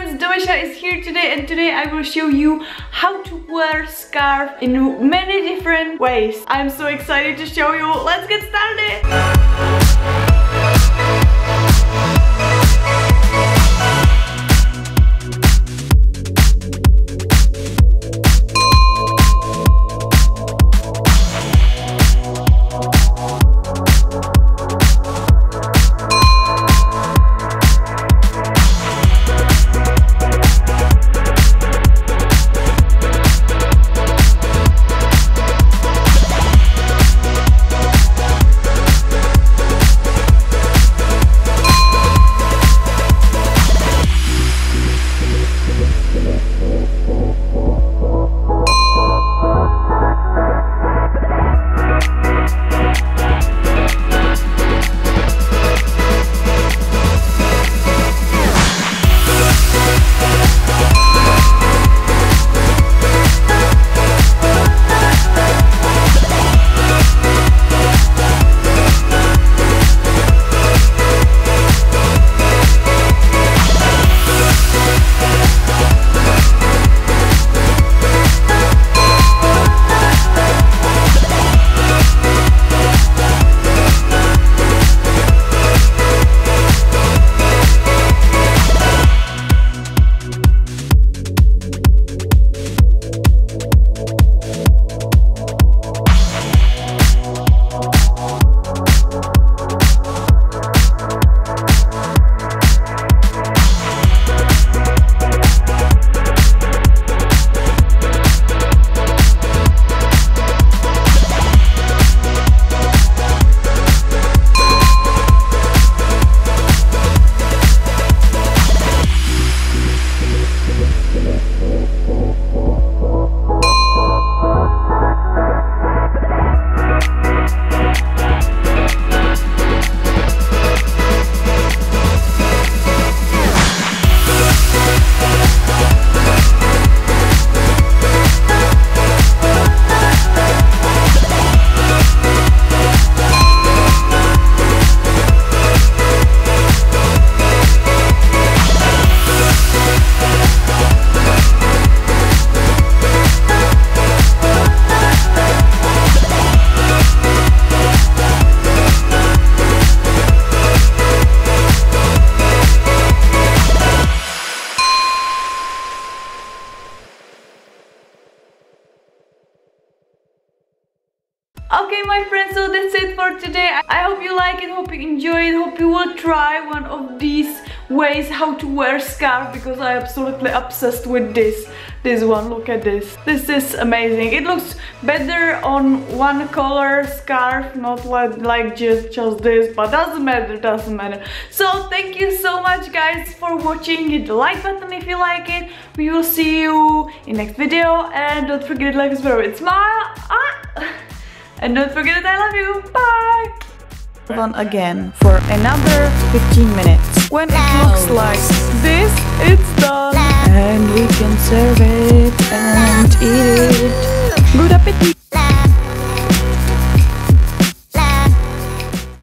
friends, is here today and today I will show you how to wear scarf in many different ways. I'm so excited to show you. Let's get started! Okay my friends, so that's it for today. I hope you like it, hope you enjoy it, hope you will try one of these ways how to wear scarf because I'm absolutely obsessed with this. This one, look at this. This is amazing. It looks better on one color scarf, not like, like just, just this, but doesn't matter, doesn't matter. So thank you so much guys for watching. Hit the like button if you like it. We will see you in next video and don't forget like, subscribe, and smile. Ah! And don't forget that I love you. Bye! On again for another 15 minutes. When it looks like this, it's done. And we can serve it and eat it.